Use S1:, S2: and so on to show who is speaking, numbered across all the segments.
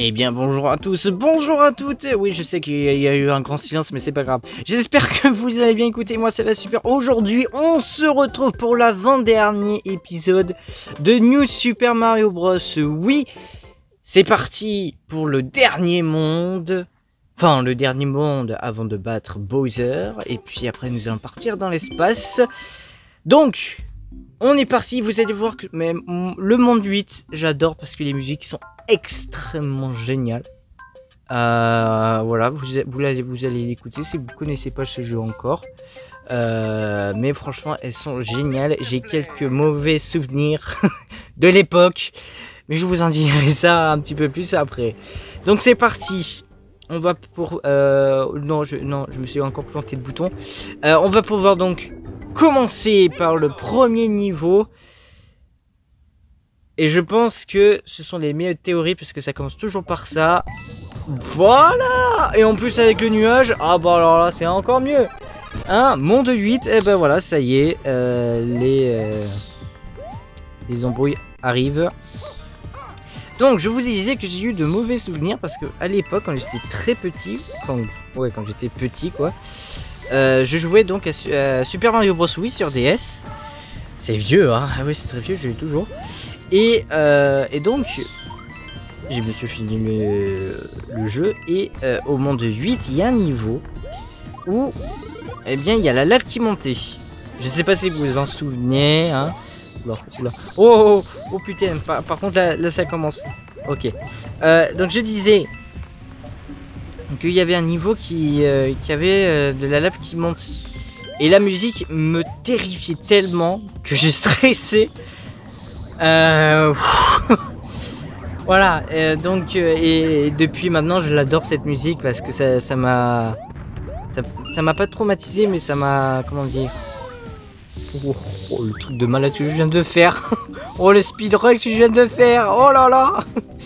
S1: Eh bien bonjour à tous, bonjour à toutes Oui je sais qu'il y a eu un grand silence mais c'est pas grave. J'espère que vous avez bien écouté, moi ça va super. Aujourd'hui on se retrouve pour l'avant-dernier épisode de New Super Mario Bros. Oui, c'est parti pour le dernier monde. Enfin le dernier monde avant de battre Bowser. Et puis après nous allons partir dans l'espace. Donc on est parti, vous allez voir que même le monde 8, j'adore parce que les musiques sont extrêmement géniales. Euh, voilà, vous, vous, allez, vous allez l'écouter si vous connaissez pas ce jeu encore. Euh, mais franchement, elles sont géniales. J'ai quelques mauvais souvenirs de l'époque. Mais je vous en dirai ça un petit peu plus après. Donc c'est parti. On va pour... Euh, non, je, non, je me suis encore planté de bouton. on va pouvoir donc commencer par le premier niveau. Et je pense que ce sont les meilleures théories parce que ça commence toujours par ça. Voilà Et en plus avec le nuage, ah bah alors là c'est encore mieux Hein Monde 8, et eh ben voilà, ça y est, euh, les, euh, les embrouilles arrivent. Donc je vous disais que j'ai eu de mauvais souvenirs parce que à l'époque quand j'étais très petit, quand, ouais quand j'étais petit quoi, euh, je jouais donc à, Super Mario Bros. Wii sur DS. C'est vieux, hein Ah oui, c'est très vieux, je l'ai toujours. Et, euh, et, donc, je me suis fini le, le jeu. Et euh, au monde 8, il y a un niveau où, eh bien, il y a la lave qui montait. Je sais pas si vous vous en souvenez, hein. Oh, oh, oh, putain, par, contre, là, ça commence. Ok. donc, je disais, qu'il y avait un niveau qui, euh, avait euh, de la lave qui monte. Et la musique me terrifiait tellement que j'ai stressé. Euh, voilà, donc et depuis maintenant je l'adore cette musique parce que ça m'a ça m'a pas traumatisé mais ça m'a comment dire oh, le truc de malade que je viens de faire oh le speedrun que je viens de faire oh là là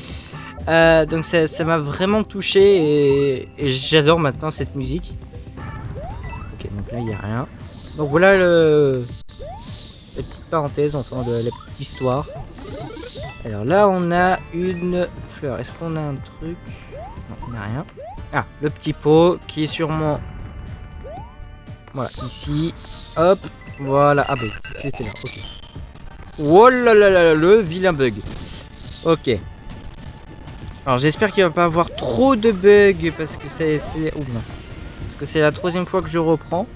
S1: euh, donc ça m'a vraiment touché et, j'adore maintenant cette musique. Ok, donc là il n'y a rien. Donc voilà le, la petite parenthèse, enfin de la petite histoire. Alors là on a une fleur. Est-ce qu'on a un truc? Non, il n'y a rien. Ah, le petit pot qui est sûrement... Voilà, ici. Hop, voilà. Ah bah c'était là, ok. Oh le vilain bug. Ok. Alors j'espère qu'il va pas avoir trop de bugs parce que c'est... Parce que c'est la troisième fois que je reprends.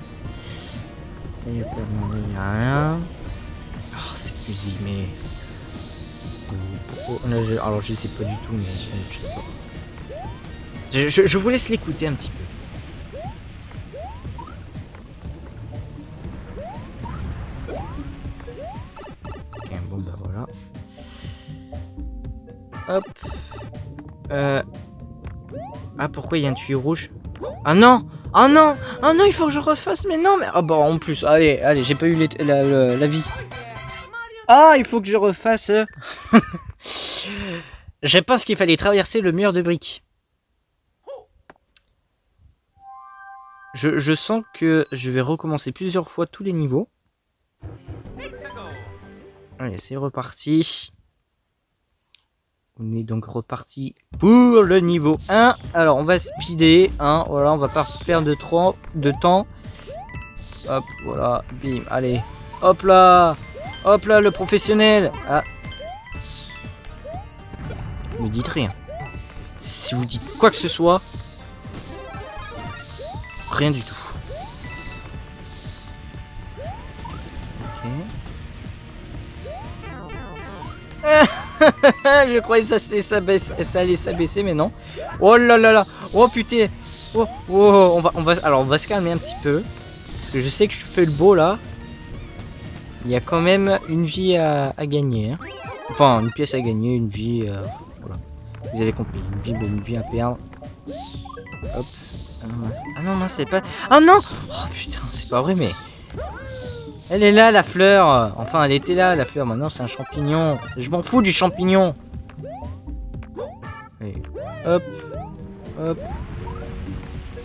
S1: Il n'y a rien. Oh musique mais... alors je sais pas du tout mais je, sais pas. Je, je vous laisse l'écouter un petit peu. Ok bon bah voilà. Hop. Euh... Ah, pourquoi il y a un tuyau rouge? Ah non Ah non Ah non, il faut que je refasse, mais non, mais... Ah bah, en plus, allez, allez, j'ai pas eu la, vie. Ah, il faut que je refasse... je pense qu'il fallait traverser le mur de briques. Je, sens que je vais recommencer plusieurs fois tous les niveaux. Allez, c'est reparti. On est donc reparti pour le niveau 1. Alors, on va speeder. Hein, voilà, on va pas perdre de, trop, de temps. Hop, voilà, bim, allez. Hop là Hop là, le professionnel Ah. Ne dites rien. Si vous dites quoi que ce soit, rien du tout. Ok. je croyais que ça, allait s'abaisser, mais non. Oh là là là Oh putain oh, oh, on va, on va, Alors on va se calmer un petit peu. Parce que je sais que je fais le beau là. Il y a quand même une vie à, gagner. Hein. Enfin, une pièce à gagner, une vie... Euh, voilà. Vous avez compris, une vie, une vie à perdre. Hop. Ah non, non, c'est pas... Ah non Oh putain, c'est pas vrai, mais... Elle est là, la fleur Enfin, elle était là, la fleur. Maintenant, c'est un champignon. Je m'en fous du champignon hop, hop.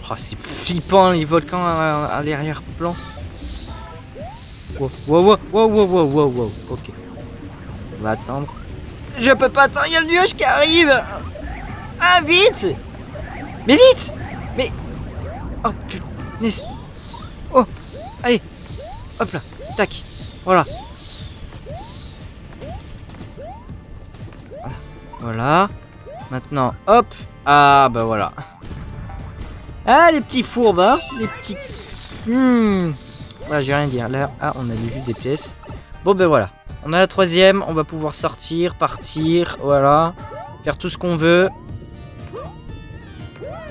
S1: Oh, c'est flippant, les volcans à, l'arrière-plan. Wow, wow, wow, wow, wow, wow, wow, ok. On va attendre. Je peux pas attendre, il y a le nuage qui arrive Ah, vite Mais vite Mais... Oh, putain. Oh, allez. Hop là. Tac. Voilà. Voilà. Maintenant, hop. Ah, bah voilà. Ah, les petits fourbes, hein Les petits... Hmm. Voilà, j'ai rien à dire. Là, ah, on a juste des pièces. Bon, ben voilà. On a la troisième. On va pouvoir sortir, partir. Voilà. Faire tout ce qu'on veut.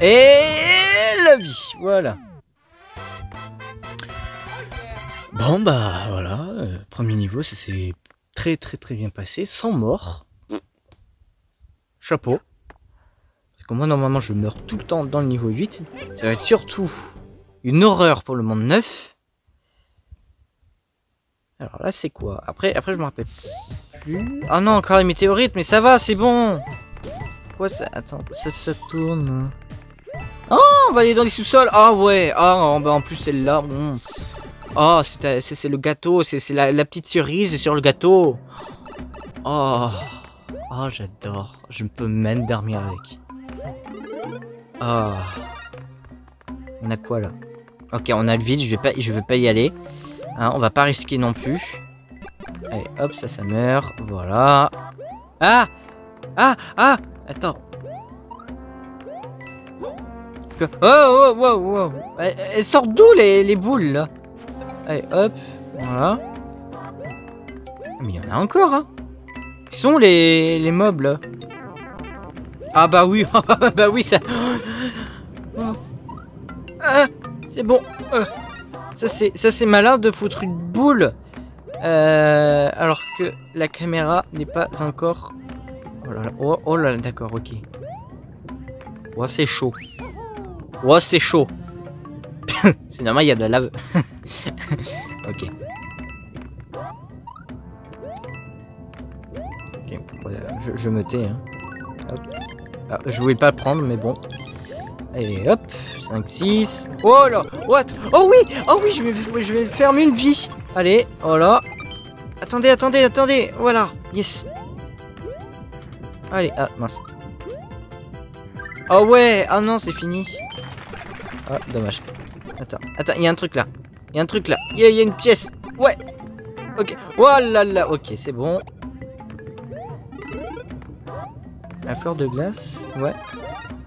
S1: Et la vie. Voilà. Bon, bah voilà. euh, premier niveau, ça s'est très très très bien passé. Sans mort. Chapeau. Parce que moi, normalement, je meurs tout le temps dans le niveau 8. Ça va être surtout une horreur pour le monde 9. Alors là, c'est quoi? Après, après, je me rappelle plus. Ah non, encore les météorites, mais ça va, c'est bon. Quoi ça Attends, ça, ça tourne? Oh, on va aller dans les sous-sols. Ah ouais. Ah, bah en plus celle-là. bon. Oh, c'est le gâteau. C'est c'est la, la petite cerise sur le gâteau. Oh. Oh, j'adore. Je peux même dormir avec. Oh. On a quoi là? Ok, on a le vide. Je vais pas, je vais pas y aller. Hein, on va pas risquer non plus. Allez, hop, ça, ça meurt. Voilà. Ah Ah Ah Attends. Que- Oh, oh, oh, oh. Elles, sortent d'où les, les boules là? Allez, hop. Voilà. Mais il y en a encore, hein. Qui sont les, les mobs là? Ah bah oui, bah oui, ça. Oh. Ah, c'est bon. Euh. Ça c'est malin de foutre une boule euh, alors que la caméra n'est pas encore. Oh là là, oh, oh là là, d'accord, ok. Oh c'est chaud. Oh c'est chaud. c'est normal, il y a de la lave. ok. Ok, je, me tais. Hein. Ah, je voulais pas le prendre, mais bon. Allez, hop, 5, 6. Oh là, Oh oui, oh oui, je vais, je faire une vie. Allez, voilà. Attendez, attendez, attendez. Voilà, yes. Allez, ah, mince. Oh ouais, ah non, c'est fini. Ah, dommage. Attends, attends, il y a un truc là. Il y a un truc là. Il y, a- il y a une pièce. Ouais. Ok. Oh là là, ok, c'est bon. La fleur de glace, ouais.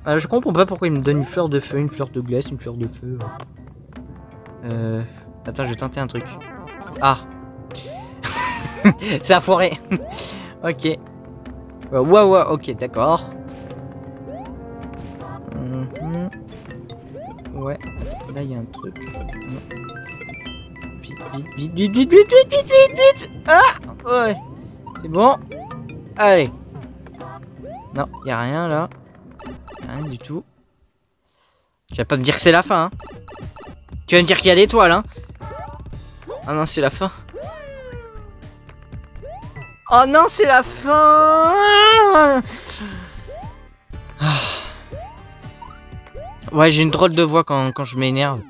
S1: Euh, je comprends pas pourquoi il me donne une fleur de feu, une fleur de glace, une fleur de feu. Euh... Attends, je vais tenter un truc. Ah C'est un forêt Ok. Ouais, ouais, ok, d'accord. Mhm. Ouais, là il y a un truc. Vite, vite, vite, vite, vite, vite, vite, vite, vite, Ah Ouais C'est bon Allez Non, y a rien là. Rien du tout. Tu vas pas me dire que c'est la fin, hein Tu vas me dire qu'il y a des toiles, hein Ah non, c'est la fin. Oh non, c'est la fin Ah. Ouais, j'ai une drôle de voix quand, je m'énerve.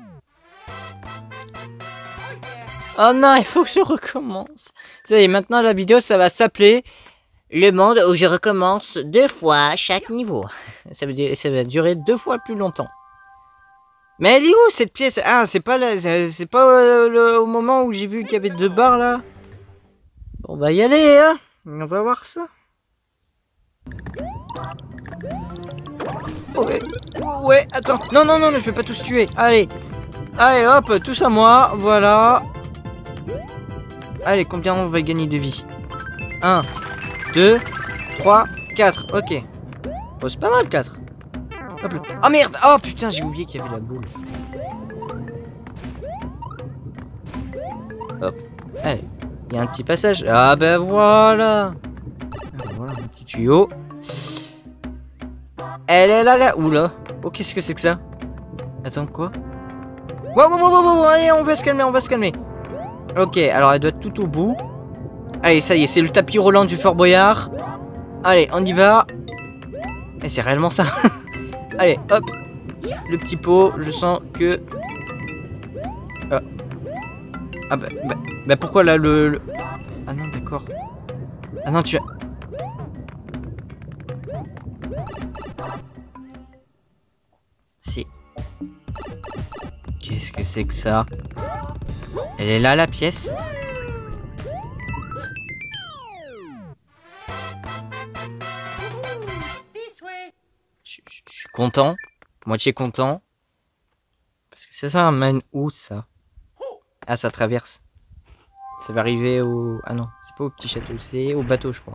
S1: Oh non, il faut que je recommence. Ça y est, maintenant la vidéo, ça va s'appeler le monde où je recommence deux fois chaque niveau. Ça va durer deux fois plus longtemps. Mais elle est où cette pièce? Ah, c'est pas là, c'est pas euh, le- au moment où j'ai vu qu'il y avait deux barres là. On va y aller, hein. On va voir ça. Ouais, ouais, attends. Non, non, non, je vais pas tous tuer. Allez, allez, hop, tous à moi. Voilà. Allez, combien on va gagner de vie? 1, 2, 3, 4. Ok. Bon, c'est pas mal, 4. Oh merde Oh putain, j'ai oublié qu'il y avait la boule. Hop. Allez, il y a un petit passage. Ah ben voilà Voilà, un petit tuyau. Elle est là, là. Oula. Oh, qu'est-ce que c'est que ça? Attends, quoi? Wow, wow, wow, wow, allez, on va se calmer, on va se calmer. Ok, alors elle doit être tout au bout. Allez, ça y est, c'est le tapis roulant du Fort Boyard. Allez, on y va. Et c'est réellement ça. Allez, hop. Le petit pot, je sens que... Ah, ah bah, bah, bah pourquoi là le... Ah non, d'accord. Ah non, tu... as. Si. Qu'est-ce que c'est que ça? Elle est là, la pièce? Content, moitié content. Parce que c'est ça, mène où ça Ah, ça traverse. Ça va arriver au... Ah non, c'est pas au petit château, c'est au bateau, je crois.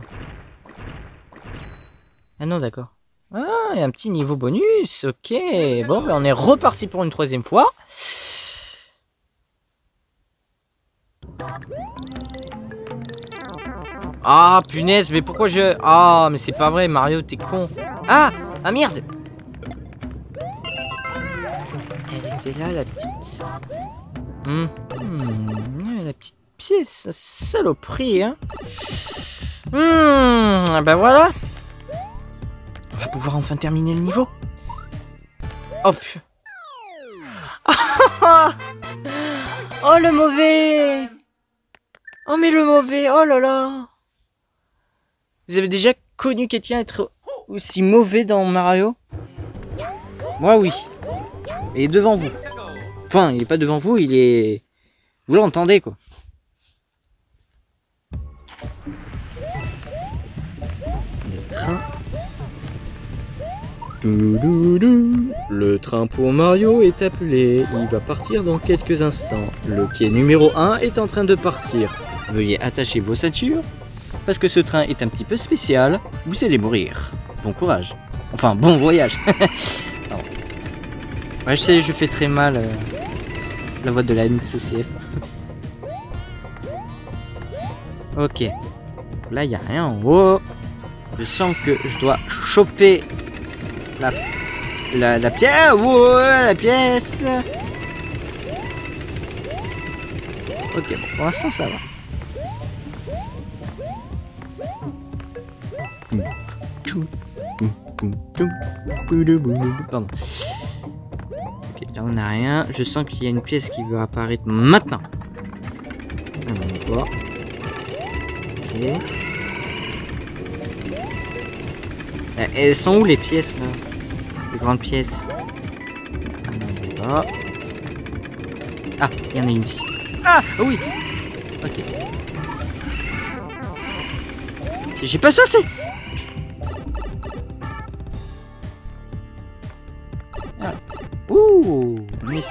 S1: Ah non, d'accord. Ah, a un petit niveau bonus, ok. Bon, ben, on est reparti pour une troisième fois. Ah, punaise, mais pourquoi je... Ah, mais c'est pas vrai, Mario, t'es con. Ah Ah, merde Était là, la petite... Hmm, hmm, la petite pièce, saloperie, hein. Hmm, ben voilà. On va pouvoir enfin terminer le niveau. Oh, pu- oh le mauvais Oh mais le mauvais, oh là là Vous avez déjà connu quelqu'un être aussi mauvais dans Mario? Moi oui. Et devant vous. Enfin, il est pas devant vous, il est... Vous l'entendez quoi. Le train. Doudoudou. Le train pour Mario est appelé. Il va partir dans quelques instants. Le quai numéro 1 est en train de partir. Veuillez attacher vos ceintures. Parce que ce train est un petit peu spécial. Vous allez mourir. Bon courage. Enfin, bon voyage. Je sais, je fais très mal euh, la voix de la NCCF. ok. Là, il a rien en haut. Je sens que je dois choper la, la, la pièce. Ouais, la pièce. Ok, bon, pour l'instant, ça va. Pardon. Là on a rien. Je sens qu'il y a une pièce qui veut apparaître maintenant. On est pas. Ok. Euh, Elles sont où les pièces là? Les grandes pièces? Ah, il y en a une ici. Ah oui. Ok, J'ai pas sauté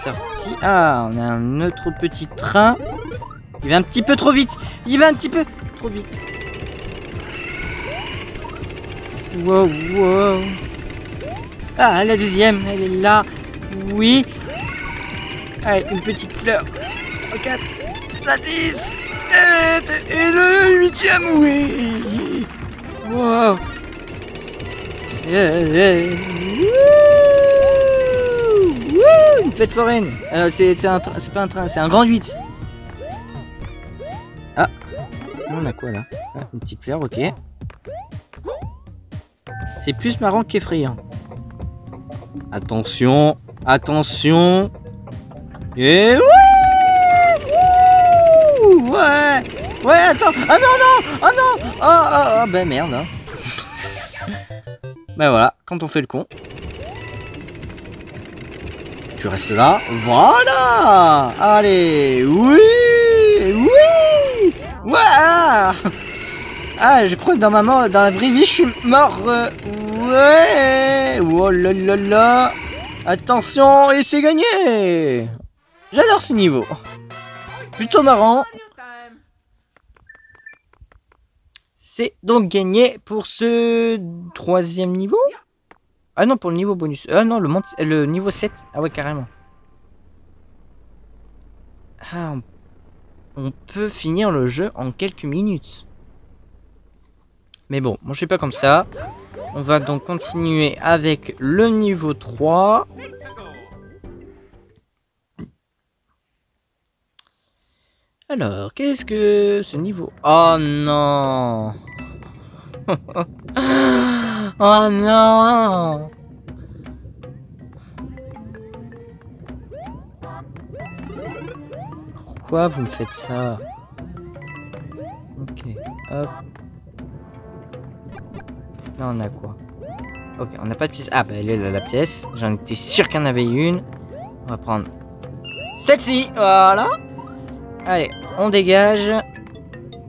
S1: sorti. Ah, on a un autre petit train. Il va un petit peu trop vite Il va un petit peu trop vite. Wow, wow. Ah, la deuxième, elle est là. Oui. Allez, une petite fleur. 4, la 10, et, le huitième, oui. Wow. Eh, eh, wouh, Une fête foraine. Euh, c'est un c'est pas un train, c'est un grand 8. Ah. On a quoi là? Ah, Une petite fleur, ok. C'est plus marrant qu'effrayant. Attention, attention. Et Wouh ouais, ouais, attends. Ah non non, ah non, ah ah ah, ben merde. hein. ben voilà, quand on fait le con. Tu restes là, voilà. Allez, oui, oui, ouais. Ah, je crois que dans ma mort, dans la vraie vie, je suis mort. ouais. Oh là là là. Attention, et c'est gagné. J'adore ce niveau. Plutôt marrant. C'est donc gagné pour ce troisième niveau. Ah non, pour le niveau bonus. Ah non, le, monde, le niveau 7. Ah ouais, carrément. Ah, on- peut finir le jeu en quelques minutes. Mais bon, moi je fais pas comme ça. On va donc continuer avec le niveau 3. Alors, qu'est-ce que ce niveau Oh non Oh non Pourquoi vous me faites ça Ok, hop. Là on a quoi Ok, on n'a pas de pièce. Ah bah elle est là la pièce. J'en étais sûr qu'il y en avait une. On va prendre Celle-ci, voilà. Allez, on dégage.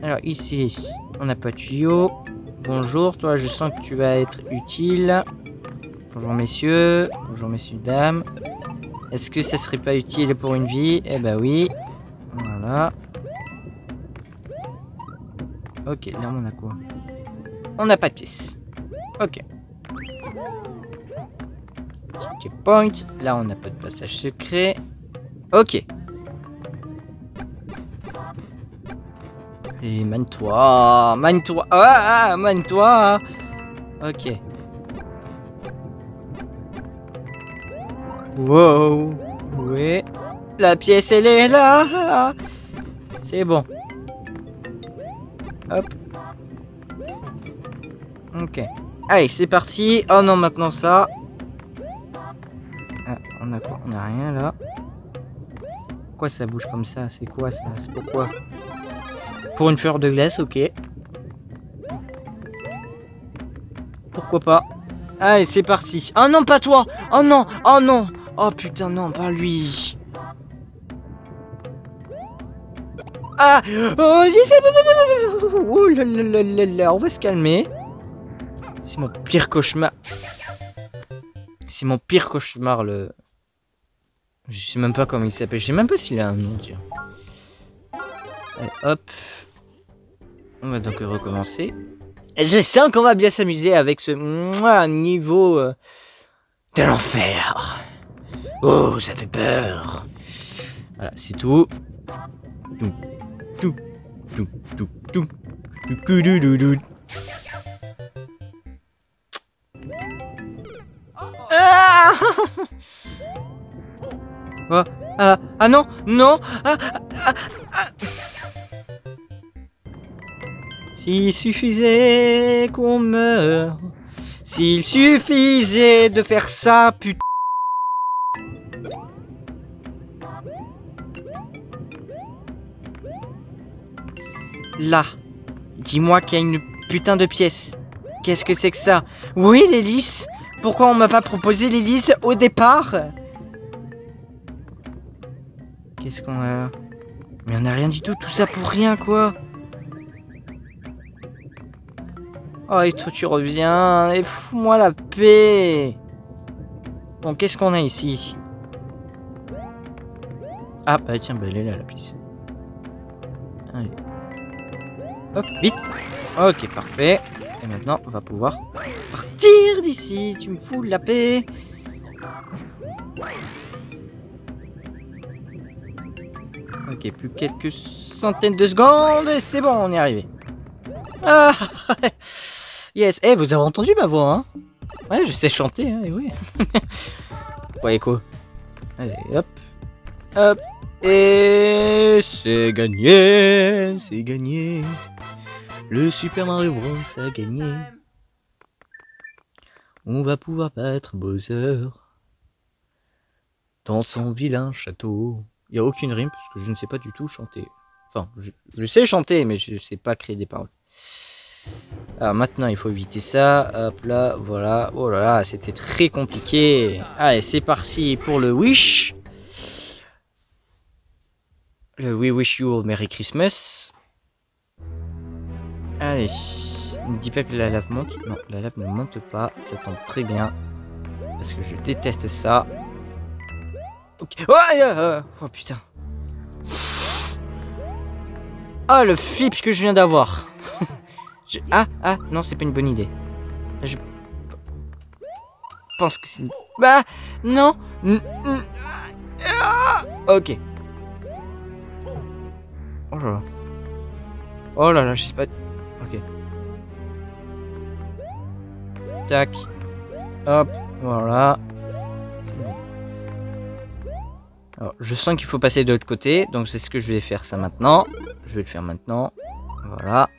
S1: Alors ici, on n'a pas de tuyau. Bonjour, toi, je sens que tu vas être utile. Bonjour messieurs, bonjour messieurs dames. Est-ce que ça serait pas utile pour une vie? Eh ben oui. Voilà. Ok, là on a quoi? On n'a pas de pièce. Ok. Checkpoint. Là on n'a pas de passage secret. Ok. Et mane-toi, mane-toi, ah, ah mane-toi. Ok. Wow, ouais. La pièce elle est là. C'est bon. Hop. Ok. Allez, c'est parti. Oh non, maintenant ça. Ah, on a quoi? On a rien là. Pourquoi ça bouge comme ça? C'est quoi ça? C'est pourquoi? Pour une fleur de glace, ok. Pourquoi pas Allez, c'est parti. Oh non, pas toi Oh non Oh non Oh putain, non, pas lui Ah Oh, oh là là là là on va se calmer. C'est mon pire cauchemar. C'est mon pire cauchemar, le... Je sais même pas comment il s'appelle. Je sais même pas s'il a un nom, tiens. Allez, hop. On va donc recommencer. Je sens qu'on va bien s'amuser avec ce niveau euh, de l'enfer. Oh, ça fait peur. Voilà, c'est tout. Ah, ah, ah non, non. Ah, ah, ah. S'il suffisait qu'on meure, s'il suffisait de faire ça, putain. Là, dis-moi qu'il y a une putain de pièce. Qu'est-ce que c'est que ça? Oui, l'hélice? Pourquoi on m'a pas proposé l'hélice au départ? Qu'est-ce qu'on a? Mais on a rien du tout, tout ça pour rien, quoi Oh, et toi tu reviens, et fous-moi la paix Bon, qu'est-ce qu'on a ici? Ah, bah tiens, bah elle est là, la piste. Allez. Hop, vite Ok, parfait. Et maintenant, on va pouvoir partir d'ici. Tu me fous la paix. Ok, plus quelques centaines de secondes et c'est bon, on est arrivé. Ah Yes, eh, vous avez entendu ma voix, hein? Ouais, je sais chanter, hein, et oui. ouais, quoi Allez, hop. Hop. Et c'est gagné, c'est gagné. Le Super Mario Bros a gagné. On va pouvoir battre Bowser dans son vilain château. Il n'y a aucune rime parce que je ne sais pas du tout chanter. Enfin, je, je sais chanter, mais je ne sais pas créer des paroles. Alors maintenant, il faut éviter ça. Hop là, voilà. Oh là là, c'était très compliqué. Allez, c'est parti pour le Wish. Le We Wish You a Merry Christmas. Allez. Ne dis pas que la lave monte. Non, la lave ne monte pas. Ça tombe très bien. Parce que je déteste ça. Ok. Oh, oh putain. Oh le flip que je viens d'avoir. Ah, ah, non, c'est pas une bonne idée. Je pense que c'est... Bah, non. Ah, ok. Oh là là. Oh là là, je sais pas... Ok. Tac. Hop, voilà. Bon. Alors, je sens qu'il faut passer de l'autre côté, donc c'est ce que je vais faire ça maintenant. Je vais le faire maintenant. Voilà.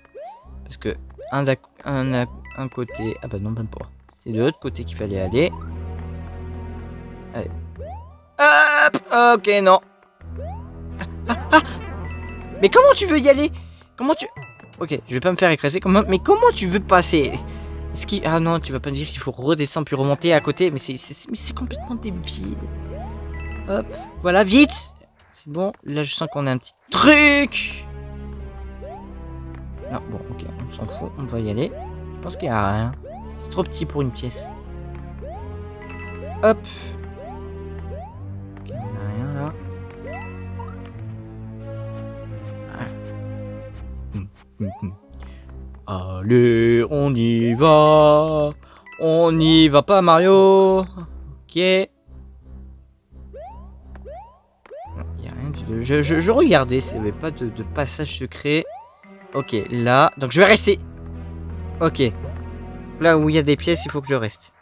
S1: Parce que un, un, un côté... Ah bah non, même pas. C'est de l'autre côté qu'il fallait aller. Allez. Hop Ok, non. Ah, ah, ah. Mais comment tu veux y aller? Comment tu... Ok, je vais pas me faire écraser. Comment... Mais comment tu veux passer? Ce qui... Ah non, tu vas pas me dire qu'il faut redescendre puis remonter à côté. Mais c'est complètement débile. Hop. Voilà, vite c'est bon. Là, je sens qu'on a un petit truc. Non, bon, ok, on s'en fout, on va y aller. Je pense qu'il y a rien. C'est trop petit pour une pièce. Hop. Ok, il n'y a rien là. Ah. Allez, on y va. On y va pas, Mario. Ok. A rien. Je, regardais s'il n'y avait pas de passage secret. Ok, là. Donc je vais rester. Ok. Là où il y a des pièces, il faut que je reste.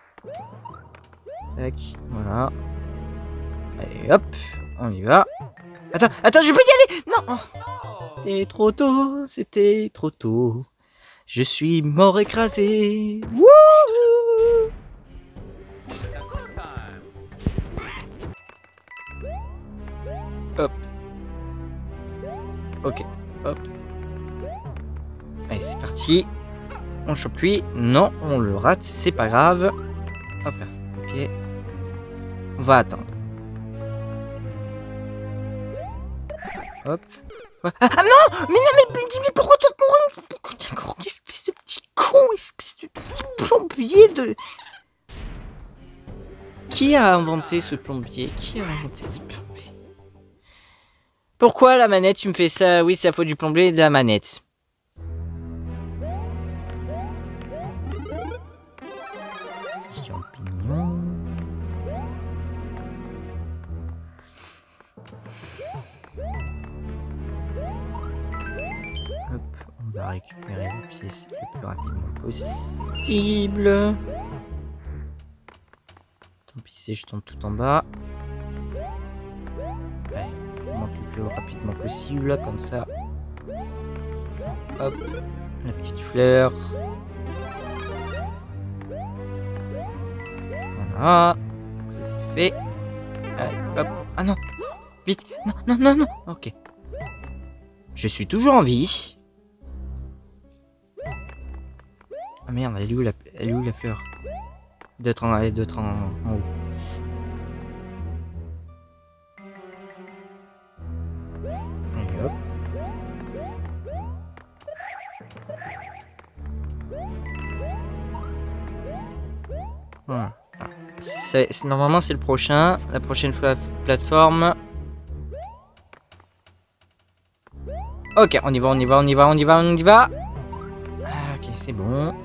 S1: Tac, voilà. Allez, hop. On y va. Attends, attends, je peux y aller? Non C'était trop tôt, c'était trop tôt. Je suis mort écrasé. Wouhou Hop. Ok, hop. C'est parti. On chope lui. Non, on le rate, c'est pas grave. Hop ok. On va attendre. Hop. Ah, ah non Mais non, mais, mais, mais pourquoi t'as couru Pourquoi t'as couru Espèce de petit con, espèce de petit plombier de... Qui a inventé ce plombier? Qui a inventé ce plombier? Pourquoi la manette, tu me fais ça? Oui, c'est la faute du plombier et de la manette. Récupérer les pièces le plus rapidement possible. Tant pis si je tombe tout en bas. On monte le plus rapidement possible, comme ça. Hop, la petite fleur. Voilà, ça c'est fait. Allez, hop, ah non, vite, non, non, non, non, ok. Je suis toujours en vie. Ah merde, elle est où la, elle est où la fleur? En, en, en haut. Normalement c'est le prochain. La prochaine plateforme. Ok, on y va, on y va, on y va, on y va, on y va. Ah, ok, c'est bon.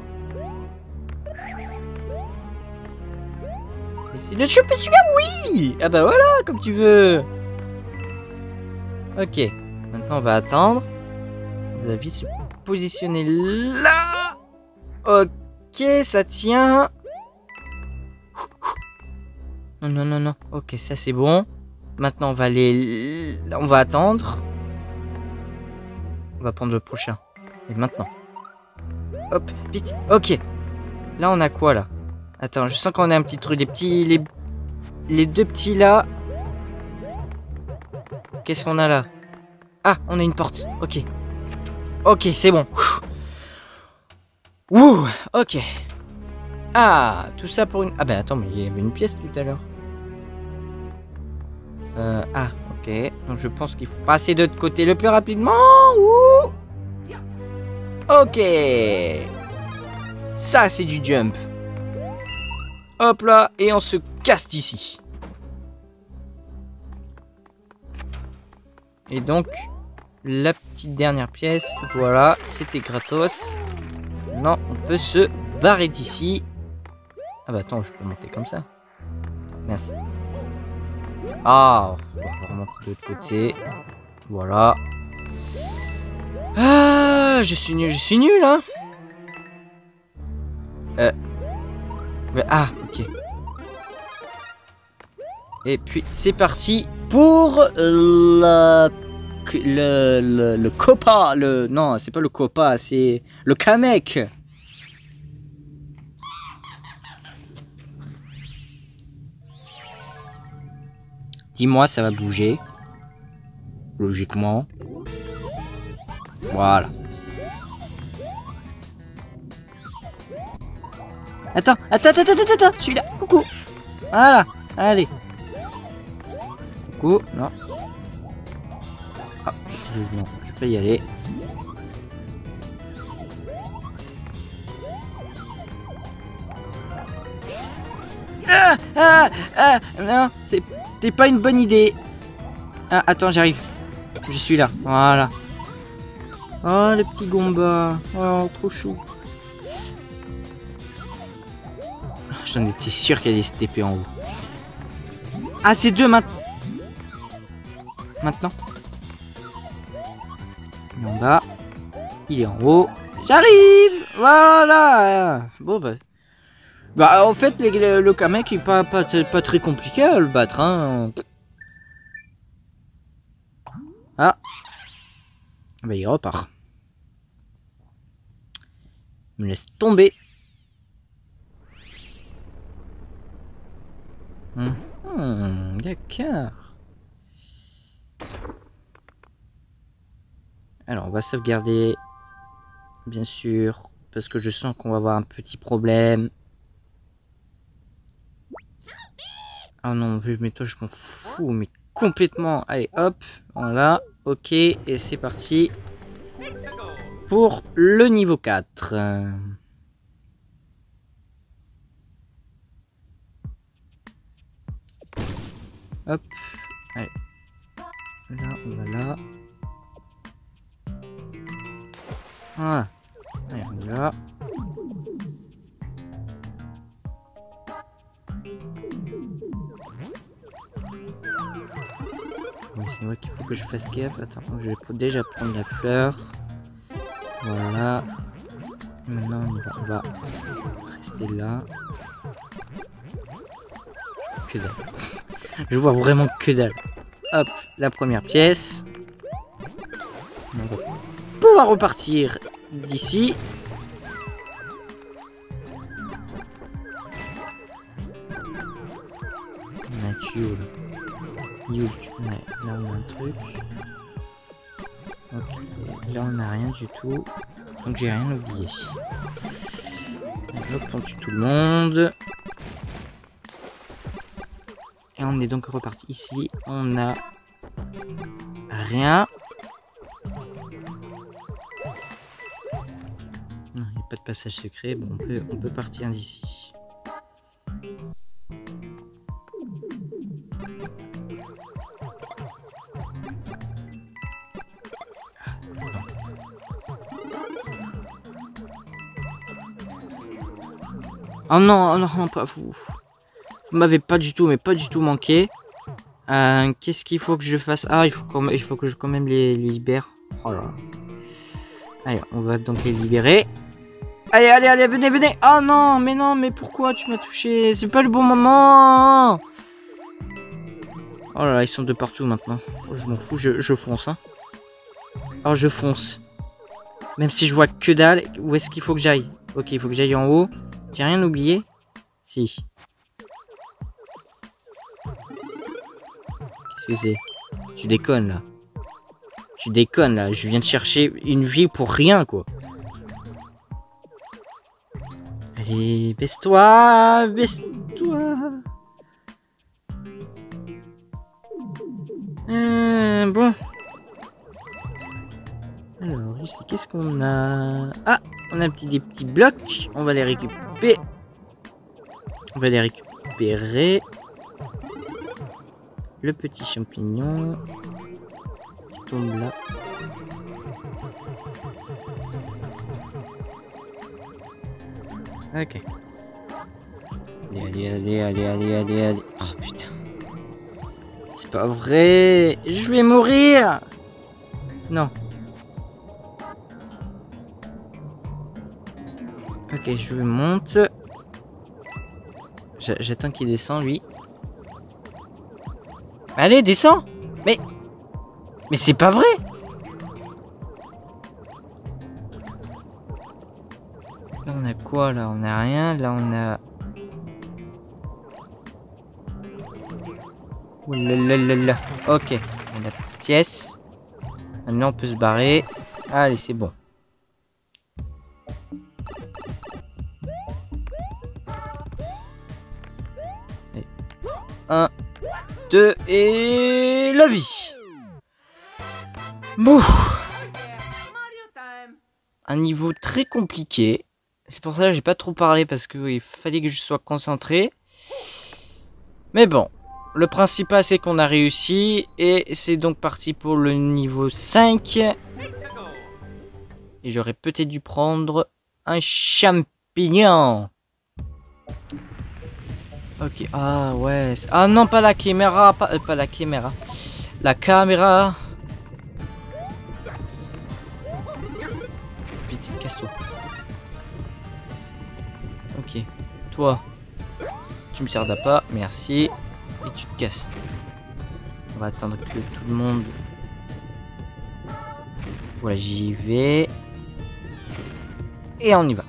S1: Essaye de choper celui-là, oui Ah bah voilà, comme tu veux. Ok, maintenant on va attendre. On va vite se positionner là. Ok, ça tient. Non, non, non, non. Ok, ça c'est bon. Maintenant on va aller... On va attendre. On va prendre le prochain. Et maintenant. Hop, vite. Ok. Là, on a quoi, là? Attends, je sens qu'on a un petit truc. Les petits... Les, les deux petits, là. Qu'est-ce qu'on a, là? Ah, on a une porte. Ok. Ok, c'est bon. Ouh, ok. Ah, tout ça pour une... Ah ben attends, mais il y avait une pièce tout à l'heure. Euh, ah, ok. Donc je pense qu'il faut passer de l'autre côté le plus rapidement. Ouh ok. Ça, c'est du jump. Hop là, et on se casse d'ici. Et donc, la petite dernière pièce, voilà, c'était gratos. Non, on peut se barrer d'ici. Ah bah attends, je peux monter comme ça. Merci. Ah, on va remonter de l'autre côté. Voilà. Ah, je suis nul, je suis nul, hein. Euh. Ah, ok. Et puis, c'est parti pour. Le, le, le Copa, le... Non, c'est pas le Copa, c'est le Kamek. Dis-moi, ça va bouger. Logiquement. Voilà. Attends, attends, attends, attends, attends, je suis là. Coucou. Voilà, allez. Coucou, non. Je, non, je peux y aller. Ah Ah Ah Non, c'est pas une bonne idée. Ah, attends, j'arrive. Je suis là. Voilà. Oh, le petit Gomba. Oh, trop chou. J'en étais sûr qu'il y a des TP en haut. Ah, c'est deux maintenant. Maintenant. Il est en bas. Il est en haut. J'arrive Voilà Bon, bah... Bah, en fait, le, le Kamek est pas, pas, pas très compliqué à le battre, hein. Ah Bah, il repart. Il me laisse tomber. Hum, D'accord. Alors, on va sauvegarder. Bien sûr. Parce que je sens qu'on va avoir un petit problème. Ah non, mais toi, je m'en fous, mais complètement. Allez, hop, voilà, ok, et c'est parti pour le niveau 4. Hop, allez. Là, on va là. Voilà. Allez, on va là. c'est vrai qu'il faut que je fasse gaffe. Attends, je vais déjà prendre la fleur. Voilà. maintenant, on va, rester là. Que. Je vois vraiment que dalle. Hop, la première pièce. On va pouvoir repartir d'ici. Mathieu. là on a un truc. Ok, là on a rien du tout. Donc j'ai rien oublié. Hop, on tue tout le monde. On est donc reparti ici. On a rien. Il n'y a pas de passage secret. Bon, on peut, partir d'ici. Oh non, oh non, non, pas vous. Vous m'avez pas du tout, mais pas du tout manqué. Euh, Qu'est-ce qu'il faut que je fasse? Ah, il faut, il faut que je quand même les, libère. Oh là. Allez, on va donc les libérer. Allez, allez, allez, venez, venez. Oh non, mais non, mais pourquoi tu m'as touché? C'est pas le bon moment. Oh là là, ils sont de partout maintenant. Oh, je m'en fous, je, je fonce. Hein. Oh, je fonce. Même si je vois que dalle, où est-ce qu'il faut que j'aille? Ok, il faut que j'aille en haut. J'ai rien oublié? Si. Que Tu déconnes là. Tu déconnes là. Je viens de chercher une vie pour rien quoi. Allez, baisse-toi Baisse-toi euh, Bon. Alors, ici, qu'est-ce qu'on a? Ah On a petit, des petits blocs. On va les récupérer. On va les récupérer. Le petit champignon qui tombe là. Ok. Allez, allez, allez, allez, allez, allez. Oh putain. C'est pas vrai. Je vais mourir. Non. Ok, je monte. J'attends qu'il descend, lui. Allez, descends Mais... Mais c'est pas vrai Là, on a quoi, là? On a rien. Là, on a... là Ok. On a petite pièce. Maintenant, on peut se barrer. Allez, c'est bon. 1, 2 et la vie. Un niveau très compliqué. C'est pour ça que j'ai pas trop parlé parce qu'il fallait que je sois concentré. Mais bon, le principal c'est qu'on a réussi et c'est donc parti pour le niveau 5. Et j'aurais peut-être dû prendre un champignon. Ok, ah ouais. Ah non, pas la caméra, pas, euh, pas la caméra. La caméra. Petite casse-toi. Ok, toi, tu me sers d'appât, merci. Et tu te casses. On va attendre que tout le monde... Voilà, j'y vais. Et on y va.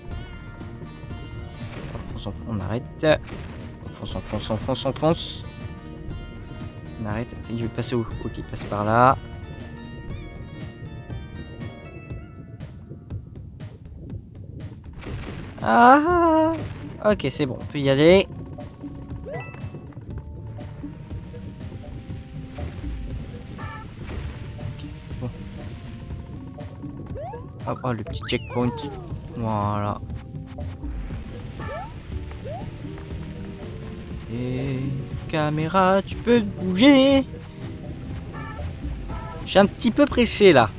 S1: On on arrête. On fonce, on fonce, on fonce, on fonce. On arrête. Il veut passer où Ok, il passe par là. Ah Ok, c'est bon, on peut y aller. Oh, oh, le petit checkpoint. Voilà. Et caméra, tu peux bouger. Je suis un petit peu pressé là.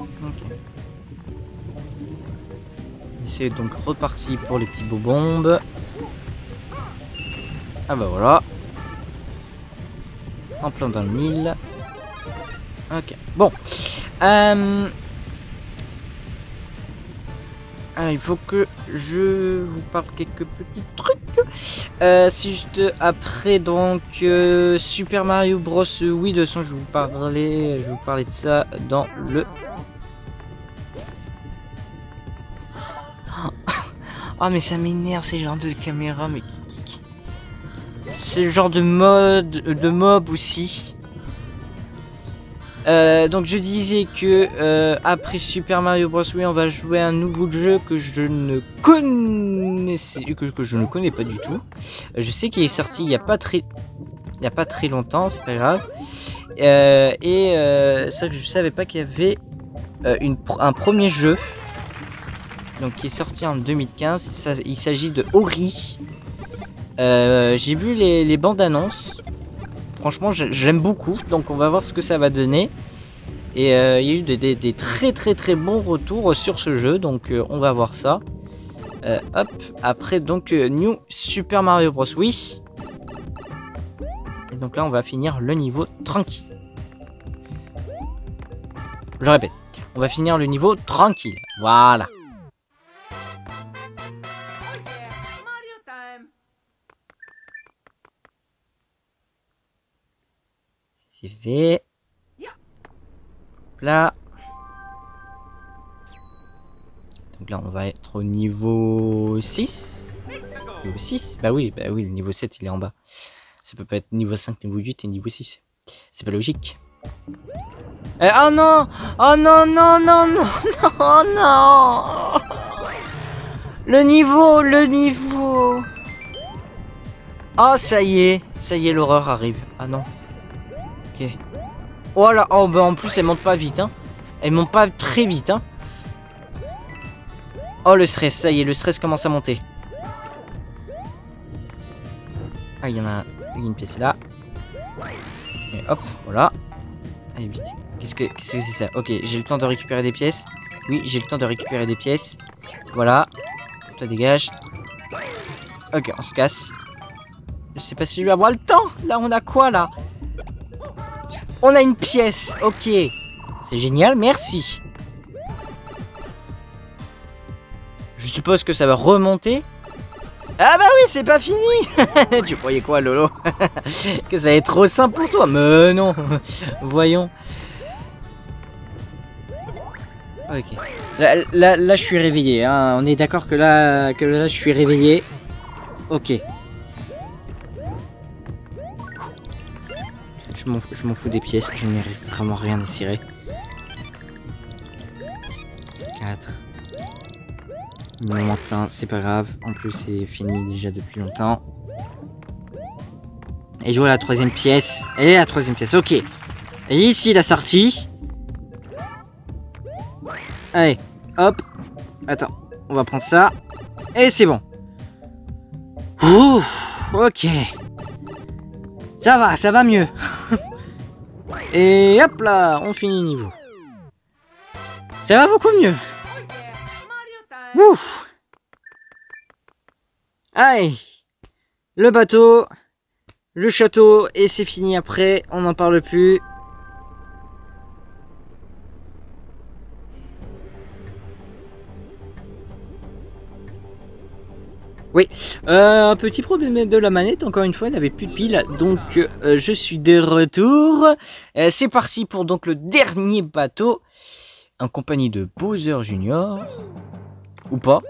S1: Ok. C'est donc reparti pour les petits bombes. Ah bah voilà. En plein dans le mille. Ok. Bon. Euh... Il faut que je vous parle quelques petits trucs. Euh, c'est juste après donc euh, Super Mario Bros. Oui, de son, je vous parler, je vous parler de ça dans le. Ah mais ça m'énerve ces genres de caméras, mais c'est le genre de mode, de mob aussi. Euh, donc je disais que euh, après Super Mario Bros. Oui, on va jouer un nouveau jeu que je ne connaissais, que, je ne connais pas du tout. Je sais qu'il est sorti il y a pas très, il y a pas très longtemps, c'est pas grave. Euh, et c'est vrai que je savais pas qu'il y avait un premier jeu, donc qui est sorti en 2015. il s'agit de Ori. J'ai vu les bandes annonces. Franchement, j'aime beaucoup, donc on va voir ce que ça va donner. Et euh, il y a eu des, très très très bons retours sur ce jeu, donc euh, on va voir ça. Euh, hop, après donc New Super Mario Bros. Oui. Et donc là, on va finir le niveau tranquille. Je répète, on va finir le niveau tranquille. Voilà. Là. Donc là, on va être au niveau 6. Niveau 6 Bah oui, bah oui, le niveau 7, il est en bas. Ça peut pas être niveau 5, niveau 8 et niveau 6. C'est pas logique. Eh, oh non Oh non, non, non, non, non, non Le niveau, le niveau Oh, ça y est, ça y est, l'horreur arrive. Ah non. Oh là, oh bah en plus elle monte pas vite hein. Elle monte pas très vite hein. Oh le stress, ça y est, le stress commence à monter. Ah il y en a une pièce là. Et hop, voilà. Allez vite. Qu'est-ce que c'est -ce ça? Ok, j'ai le temps de récupérer des pièces. Oui, j'ai le temps de récupérer des pièces. Voilà. Toi dégage. Ok, on se casse. Je sais pas si je vais avoir le temps. Là, on a quoi là? On a une pièce, ok. C'est génial, merci. Je suppose que ça va remonter. Ah bah oui, c'est pas fini Tu croyais quoi, Lolo? Que ça allait être trop simple pour toi Mais non Voyons. Ok. Là, là, je suis réveillé. Hein. On est d'accord que là, que là, je suis réveillé. Ok. Je m'en fous des pièces, je n'ai vraiment rien à cirer. 4. Il c'est pas grave. En plus, c'est fini déjà depuis longtemps. Et je vois la troisième pièce. Elle est la troisième pièce, ok. Et ici la sortie. Allez, hop. Attends, on va prendre ça. Et c'est bon. Ouh, ok. Ça va, ça va mieux. Et hop là, on finit niveau. Ça va beaucoup mieux. Ouf. Allez. Le bateau. Le château. Et c'est fini après. On n'en parle plus. Oui, euh, un petit problème de la manette, encore une fois, elle n'avait plus de pile, donc euh, je suis de retour. Euh, c'est parti pour donc le dernier bateau, en compagnie de Bowser Junior, ou pas.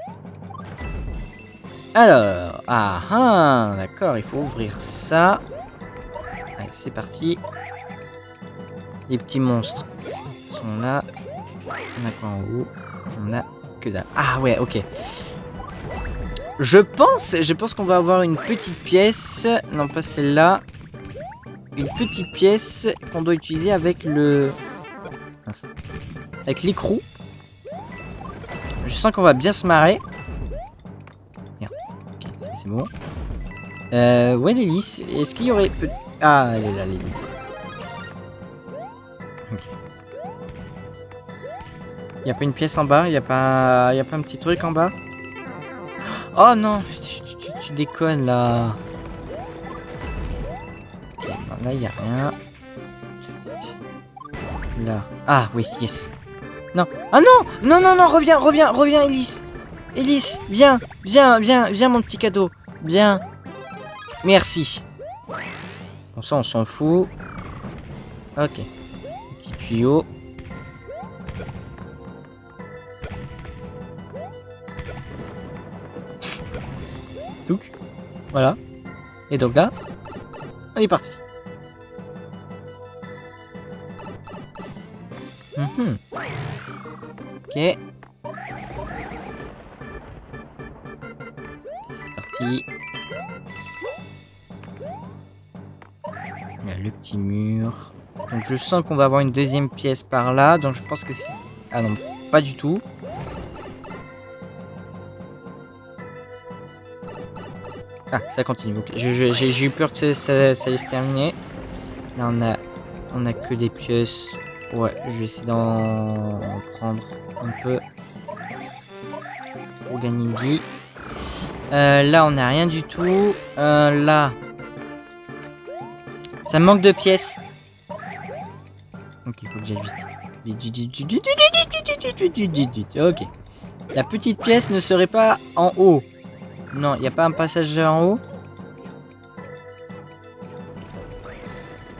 S1: Alors, ah ah, d'accord, il faut ouvrir ça. C'est parti. Les petits monstres sont là. On a quoi en haut On a que dalle. Ah ouais, ok. Je pense, je pense qu'on va avoir une petite pièce. Non, pas celle-là. Une petite pièce qu'on doit utiliser avec le... Avec l'écrou. Je sens qu'on va bien se marrer. Merde. Ok, c'est bon. Euh, ouais, l'hélice? Est-ce qu'il y aurait... Ah, elle est là, l'hélice. Ok. Il a pas une pièce en bas? Il a pas... Y a pas un petit truc en bas? Oh non, tu, déconnes là. là, il a rien. Là. Ah oui, yes. Non. Ah non Non, non, non, reviens, reviens, reviens, Elise. Elise, viens, viens, viens, viens, mon petit cadeau. Viens. Merci. Bon, ça, on s'en fout. Ok. Petit tuyau. Voilà. Et donc là, on est parti. Mhm. Ok. C'est parti. Le petit mur. Donc je sens qu'on va avoir une deuxième pièce par là. Donc je pense que c'est... Ah non, pas du tout. Ah, ça continue. J'ai eu peur que ça, ça, allait se terminer. Là, on a, on a que des pièces. Ouais, je vais essayer d'en prendre un peu pour gagner une vie. Euh, là, on n'a rien du tout. Euh, là, ça manque de pièces. Ok, il faut que j'aille vite. Ok. La petite pièce ne serait pas en haut. Non, il a pas un passage en haut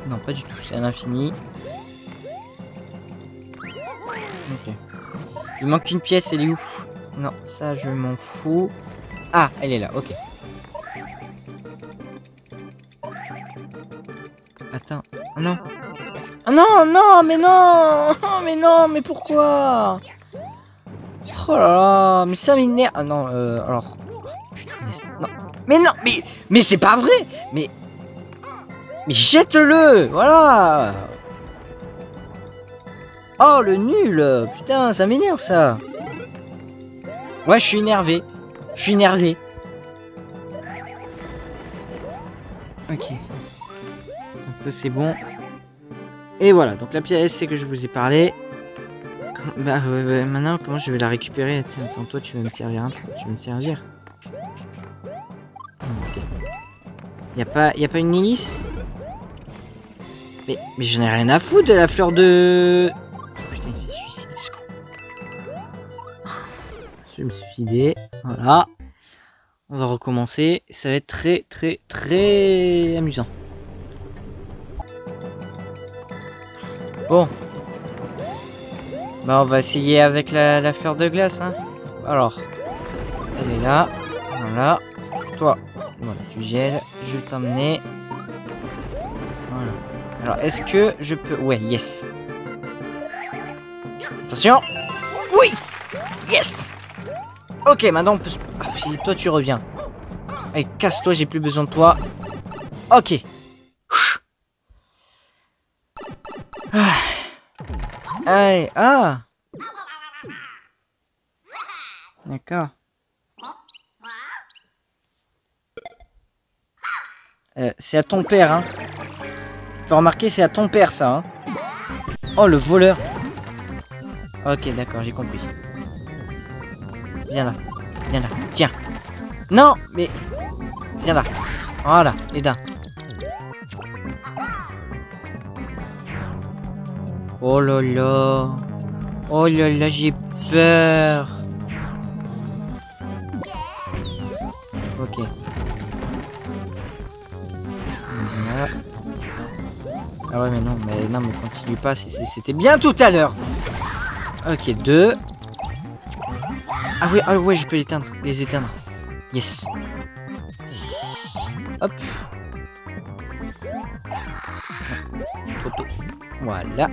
S1: Non, pas du tout, c'est à l'infini. Ok. Il manque une pièce, elle est où? Non, ça je m'en fous. Ah, elle est là, ok. Attends, oh, non. Ah non, non, mais non oh, Mais non, mais pourquoi? Oh là là, mais ça m'énerve. Ah non, euh, alors, mais non, mais, mais c'est pas vrai Mais... Mais jette-le Voilà Oh, le nul Putain, ça m'énerve, ça Ouais, je suis énervé. Je suis énervé. Ok. Donc ça, c'est bon. Et voilà, donc la pièce, c'est que je vous ai parlé. Bah, maintenant, comment je vais la récupérer? Attends, toi, tu veux me servir un Tu veux me servir? Y'a pas, y a pas une hélice Mais, mais j'en ai rien à foutre de la fleur de... Putain, il s'est suicidé ce con. Je vais me suicider. Voilà. On va recommencer. Ça va être très, très, très amusant. Bon. Bah, on va essayer avec la, fleur de glace, hein. Alors. Elle est là. Voilà. Toi, voilà, tu gèles. Je vais t'emmener. Voilà. Alors, est-ce que je peux... Ouais, yes. Attention Oui Yes Ok, maintenant on peut... Ah, si toi tu reviens. Allez, casse-toi, j'ai plus besoin de toi. Ok. Allez, ah D'accord. Euh, c'est à ton père, hein. Faut remarquer, c'est à ton père, ça, hein. Oh, le voleur. Ok, d'accord, j'ai compris. Viens là. Viens là. Tiens. Non, mais... Viens là. Voilà, et là. Oh là là. Oh là là, j'ai peur. Ah ouais, mais non, mais non, mais continue pas, c'était bien tout à l'heure. Ok, deux. Ah oui, ah ouais, je peux éteindre, les éteindre. Yes. Hop. Voilà.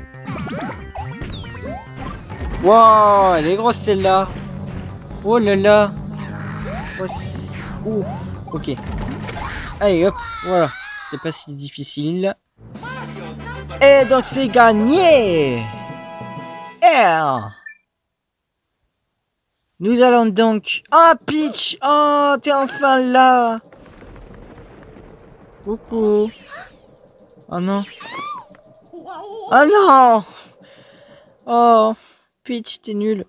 S1: Wow, elle est grosse celle-là. Oh là là. Oh, ok. Allez, hop, voilà. C'est pas si difficile. Et donc c'est gagné. R. Nous allons donc... Ah, oh, Peach Oh, t'es enfin là Coucou Oh non Oh non Oh Peach, t'es nul.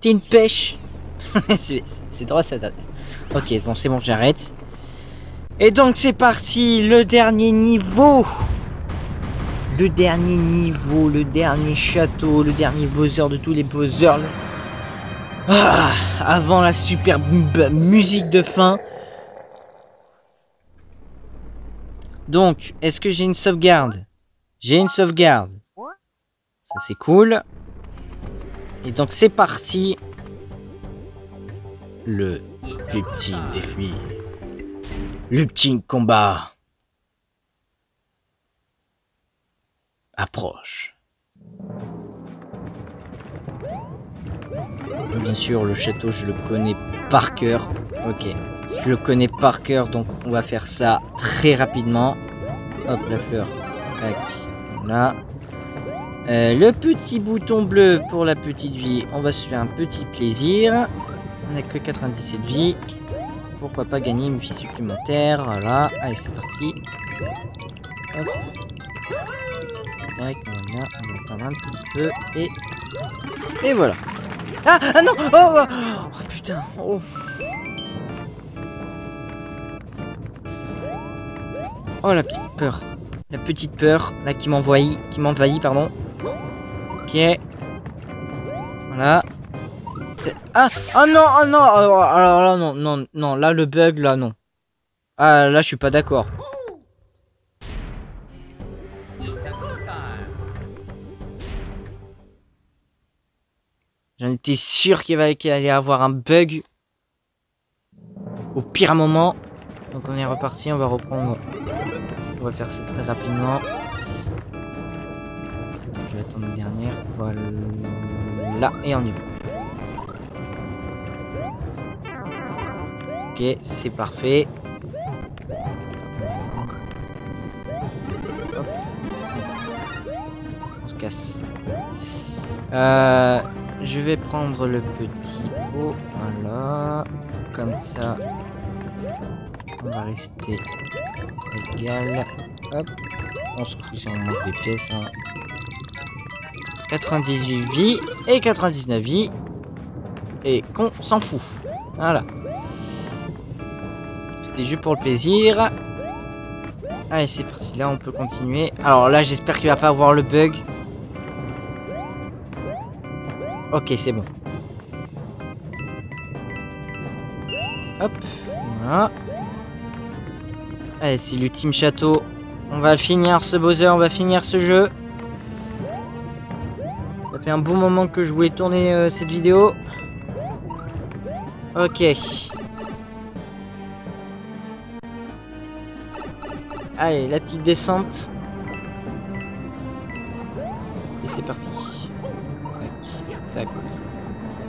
S1: T'es une pêche C'est drôle ça. Ok, bon, c'est bon, j'arrête. Et donc, c'est parti Le dernier niveau Le dernier niveau, le dernier château, le dernier Bowser de tous les Bowser. Ah, avant la super musique de fin. Donc, est-ce que j'ai une sauvegarde? J'ai une sauvegarde. Ça c'est cool. Et donc c'est parti. Le petit défi. petit combat. Approche. Bien sûr, le château, je le connais par cœur. Ok, je le connais par cœur, donc on va faire ça très rapidement. Hop, la fleur. Là. Euh, le petit bouton bleu pour la petite vie, on va se faire un petit plaisir. On n'a que 97 vies. Pourquoi pas gagner une vie supplémentaire? Voilà, allez c'est parti. Tac, on va attendre un petit peu. Et, et voilà. Ah, ah non oh, oh, oh, putain oh. oh la petite peur La petite peur là qui m'envahit Qui m'envahit pardon Ok Voilà Ah Ah non Ah non Alors non non non là le bug là non Ah là je suis pas d'accord J'en étais sûr qu'il allait y avoir un bug. Au pire moment. Donc on est reparti, on va reprendre. On va faire ça très rapidement. je vais attendre une dernière. Voilà. Et on y va. Ok, c'est parfait. On se casse. Euh, je vais prendre le petit pot, voilà, comme ça, on va rester égal, hop, on se on manque des pièces, 98 hein. vies et 99 vies, et qu'on s'en fout, voilà. C'était juste pour le plaisir. Allez, c'est parti, là on peut continuer. Alors là, j'espère qu'il va pas avoir le bug. Ok, c'est bon. Hop, voilà. Allez, c'est l'ultime château. On va finir ce Bowser, on va finir ce jeu. Ça fait un bon moment que je voulais tourner euh, cette vidéo. Ok. Allez, la petite descente. Et c'est parti. Tac.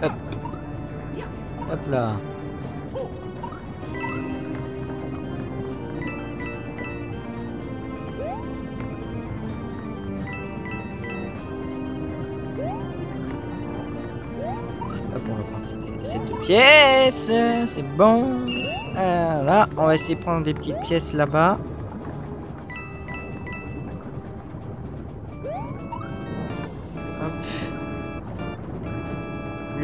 S1: Hop. Hop là. pièce c'est bon. Alors, on va essayer de prendre des petites pièces là-bas.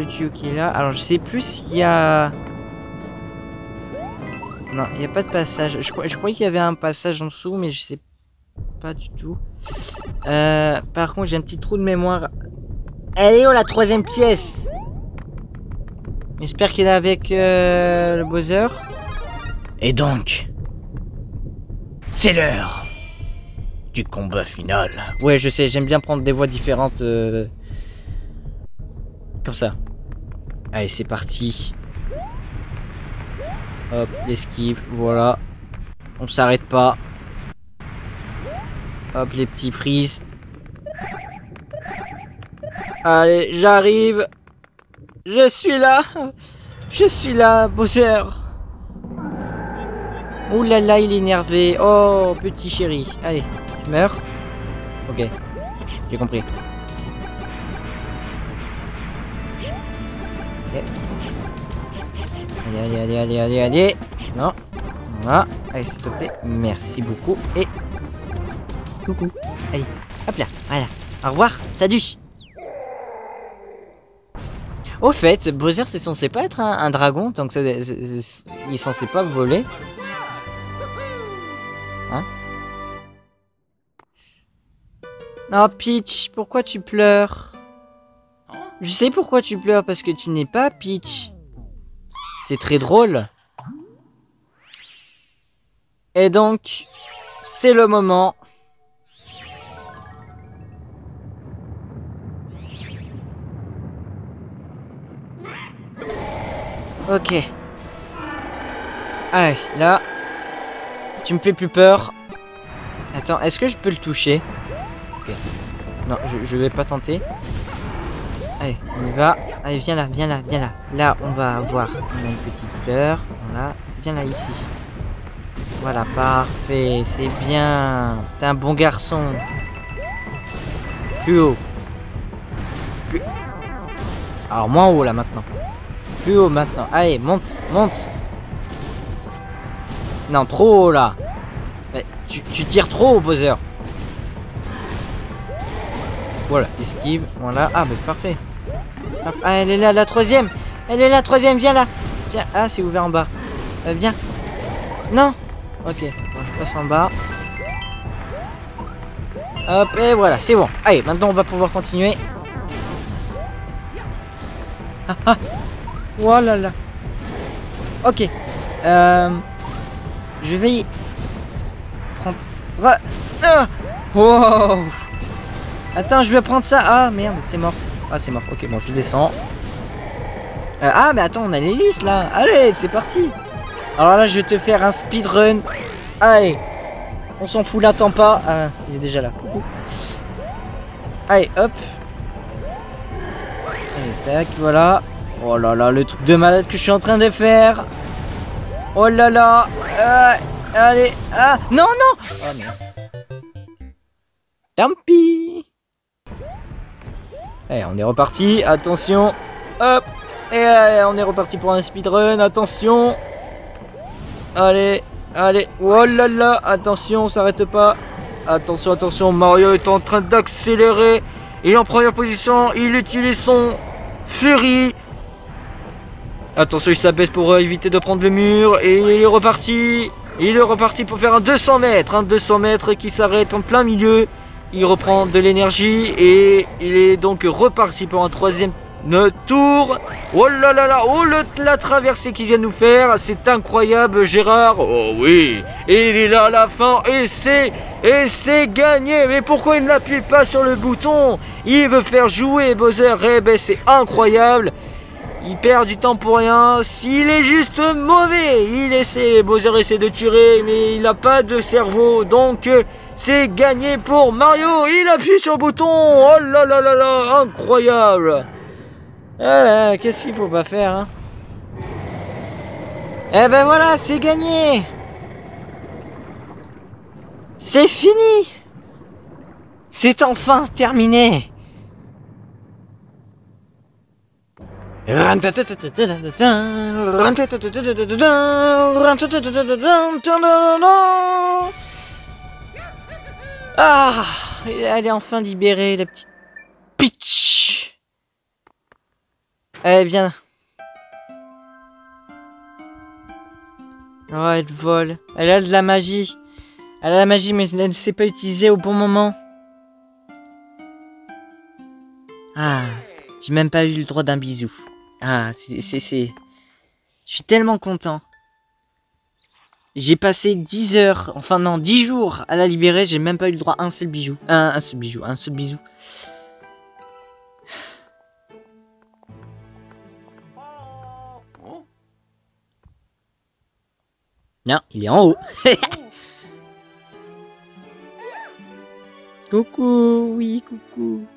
S1: Le qui est là. Alors je sais plus s'il y a... Non, il n'y a pas de passage. Je, je croyais qu'il y avait un passage en dessous, mais je sais pas du tout. Euh, par contre, j'ai un petit trou de mémoire. Elle est la troisième pièce? J'espère qu'il est avec euh, le Bowser. Et donc, c'est l'heure du combat final. Ouais, je sais, j'aime bien prendre des voix différentes. Euh, comme ça. Allez, c'est parti. Hop, l'esquive, voilà. On s'arrête pas. Hop, les petits frises. Allez, j'arrive. Je suis là. Je suis là, Bowser. Ouh là là, il est énervé. Oh, petit chéri. Allez, tu meurs. Ok, j'ai compris. Allez, allez, allez, allez, allez, Non. Voilà. Allez, s'il te plaît. Merci beaucoup. Et... Coucou. Allez, hop là. Voilà. Au revoir. Salut. Au fait, Bowser, c'est censé pas être un, dragon, que ça, il est censé pas voler. Hein Oh Peach, pourquoi tu pleures? Je sais pourquoi tu pleures, parce que tu n'es pas Peach. C'est très drôle. Et donc, c'est le moment. Ok. Allez, là. Tu me fais plus peur. Attends, est-ce que je peux le toucher? Ok. Non, je, je vais pas tenter. Allez, on y va. Allez, viens là, viens là, viens là. Là, on va avoir une petite fleur. Voilà. Viens là, ici. Voilà, parfait. C'est bien. T'es un bon garçon. Plus haut. Plus... Alors, moins haut, là, maintenant. Plus haut, maintenant. Allez, monte, monte. Non, trop haut, là. tu, tu tires trop haut, Bowser. Voilà, esquive, voilà. Ah, bah parfait. Ah, elle est là, la troisième Elle est là, troisième, viens là ah, c'est ouvert en bas. Euh, viens. Non Ok, bon, je passe en bas. Hop, et voilà, c'est bon. Allez, maintenant on va pouvoir continuer. Ah, ah. Oh là là. Ok. Euh, je vais y prendre... Ah wow Attends, je vais prendre ça. Ah, merde, c'est mort. Ah, c'est mort. Ok, bon, je descends. Euh, ah, mais attends, on a l'hélice, là. Allez, c'est parti. Alors là, je vais te faire un speedrun. Allez. On s'en fout, l'attend pas. Ah, il est déjà là. Allez, hop. Tac, voilà. Oh là là, le truc de malade que je suis en train de faire. Oh là là. Euh, allez. Ah, non, non. Oh. Tant pis. Allez, on est reparti. Attention. Hop. Et allez, on est reparti pour un speedrun. Attention. Allez. Allez. Oh là là. Attention, on s'arrête pas. Attention, attention. Mario est en train d'accélérer. Il est en première position. Il utilise son Fury. Attention, il s'abaisse pour éviter de prendre le mur. Et il est reparti. Il est reparti pour faire un 200 mètres. Un 200 mètres qui s'arrête en plein milieu il reprend de l'énergie et il est donc reparti pour un troisième tour. Oh là là là, oh la traversée qu'il vient de nous faire, c'est incroyable Gérard. Oh oui, et il est là à la fin et c'est et gagné. Mais pourquoi il n'appuie pas sur le bouton? Il veut faire jouer Bowser. Eh c'est incroyable. Il perd du temps pour rien. S'il est juste mauvais, il essaie, Bowser essaie de tirer, mais il n'a pas de cerveau. Donc, c'est gagné pour Mario. Il appuie sur le bouton. Oh là là là là, incroyable. Qu'est-ce qu'il faut pas faire, hein Eh ben voilà, c'est gagné. C'est fini. C'est enfin terminé. Ah Elle est enfin libérée, la petite Peach Allez, viens. Oh, elle vole. Elle a de la magie. Elle a la magie, mais elle ne sait pas utiliser au bon moment. Ah, j'ai même pas eu le droit d'un bisou. Ah, c'est... Je suis tellement content. J'ai passé 10 heures, enfin non, 10 jours à la libérer, j'ai même pas eu le droit à un seul bijou. Un, un seul bijou, un seul bisou. Non, il est en haut. coucou, oui, coucou.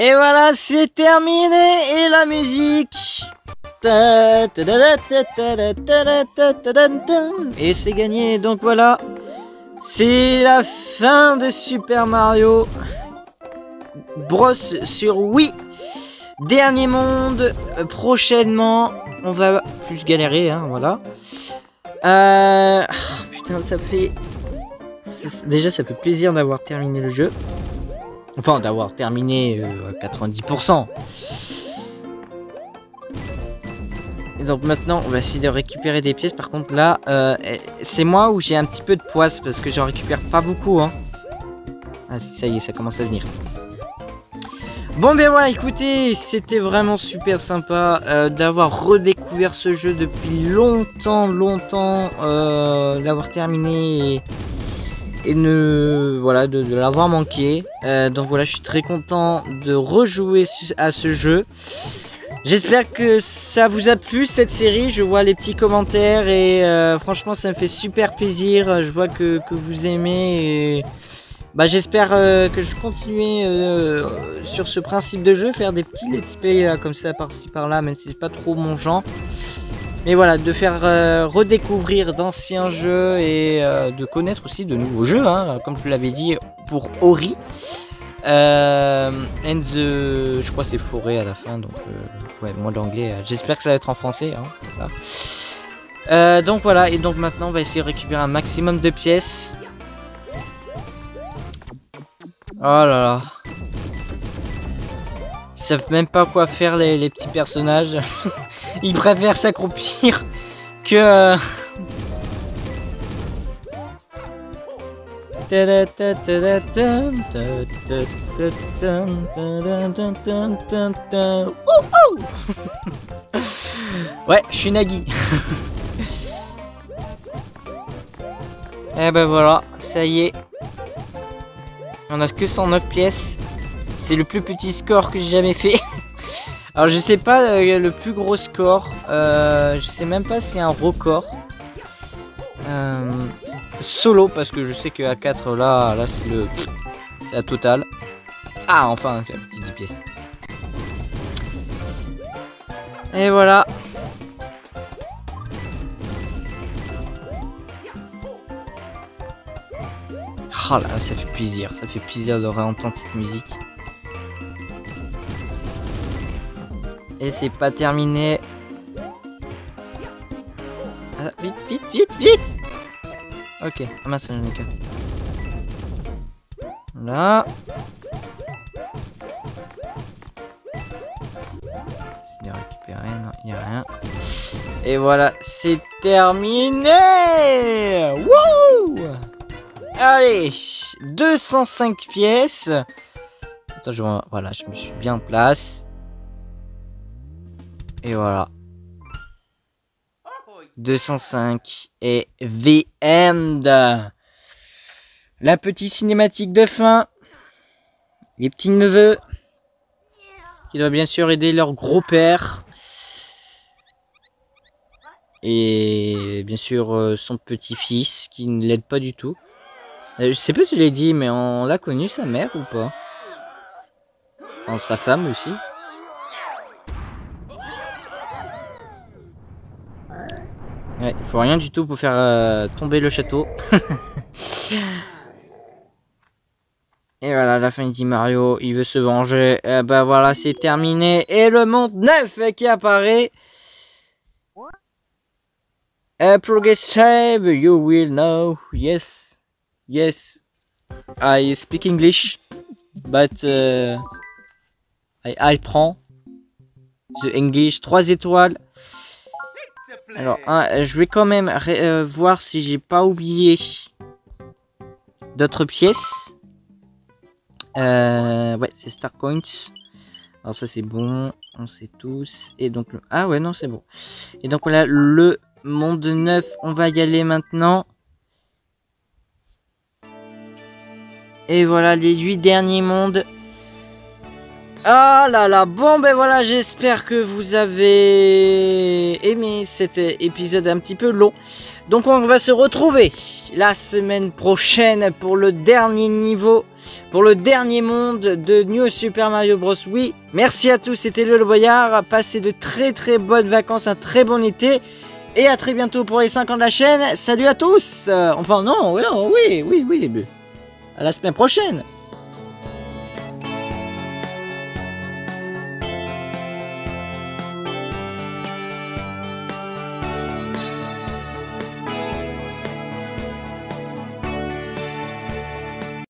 S1: Et voilà, c'est terminé. Et la musique. Et c'est gagné. Donc voilà. C'est la fin de Super Mario Bros sur Wii. Dernier monde. Prochainement, on va plus galérer. Hein, voilà. Euh... putain, ça fait... Déjà, ça fait plaisir d'avoir terminé le jeu. Enfin, d'avoir terminé euh, à 90%. Et donc maintenant, on va essayer de récupérer des pièces. Par contre, là, euh, c'est moi où j'ai un petit peu de poisse parce que j'en récupère pas beaucoup. Hein. Ah, ça y est, ça commence à venir. Bon ben voilà, écoutez, c'était vraiment super sympa euh, d'avoir redécouvert ce jeu depuis longtemps, longtemps, euh, l'avoir terminé et ne voilà de, l'avoir manqué. Euh, donc voilà, je suis très content de rejouer à ce jeu. J'espère que ça vous a plu cette série. Je vois les petits commentaires et euh, franchement ça me fait super plaisir. Je vois que, vous aimez et bah, j'espère euh, que je continue sur ce principe de jeu, faire des petits let's play comme ça par-ci par-là, même si c'est pas trop mon genre. Mais voilà, de faire euh, redécouvrir d'anciens jeux et euh, de connaître aussi de nouveaux jeux, hein, comme je l'avais dit pour Ori. Euh, and the... Je crois c'est forêt à la fin, donc ouais, moi l'anglais, j'espère que ça va être en français. Hein, donc voilà, et donc maintenant on va essayer de récupérer un maximum de pièces. Oh là là. Ils savent même pas quoi faire les petits personnages. il préfère s'accroupir que... ouais, je suis Nagui. Et eh ben voilà, ça y est. On a que 109 pièces. C'est le plus petit score que j'ai jamais fait. Alors je sais pas euh, le plus gros score, euh, je sais même pas y a un record. Euh, solo parce que je sais que à 4 là, là c'est le c'est la totale. Ah enfin un petit 10 pièces. Et voilà. Oh là, ça fait plaisir, ça fait plaisir de réentendre cette musique. Et c'est pas terminé. Ah, vite, vite, vite, vite Ok, ah mince, j'en ai. Là. C'est de récupérer, non, il a rien. Et voilà, c'est terminé Wouh Allez 205 pièces Attends, je vois, voilà, je me suis bien en place. Et voilà. 205 et The End. La petite cinématique de fin. Les petits neveux qui doivent bien sûr aider leur gros père. Et bien sûr euh, son petit-fils qui ne l'aide pas du tout. Euh, je sais pas si je l'ai dit, mais on l'a connu sa mère ou pas? Sa femme aussi. Il faut rien du tout pour faire euh, tomber le château. Et voilà, la fin dit Mario, il veut se venger. Et ben voilà, c'est terminé. Et le monde neuf qui apparaît. progressive, you will know. Yes, yes. I speak English, but uh, I, I prends the English 3 étoiles. Alors, je vais quand même euh, voir si j'ai pas oublié d'autres pièces. Euh, ouais, c'est Star Coins. Alors ça c'est bon, on sait tous. Et donc, ah ouais, non, c'est bon. Et donc voilà, le monde neuf, on va y aller maintenant. Et voilà les 8 derniers mondes. Ah là là, bon ben voilà, j'espère que vous avez aimé cet épisode un petit peu long. Donc on va se retrouver la semaine prochaine pour le dernier niveau, pour le dernier monde de New Super Mario Bros. Oui, merci à tous, c'était le Boyard, passez de très très bonnes vacances, un très bon été. Et à très bientôt pour les 5 ans de la chaîne. Salut à tous Enfin non, oui, oui, oui, oui. À la semaine prochaine